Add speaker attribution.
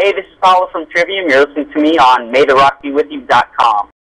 Speaker 1: Hey, this is Paula from Trivium. You're listening to me on MayTheRockBeWithYou.com.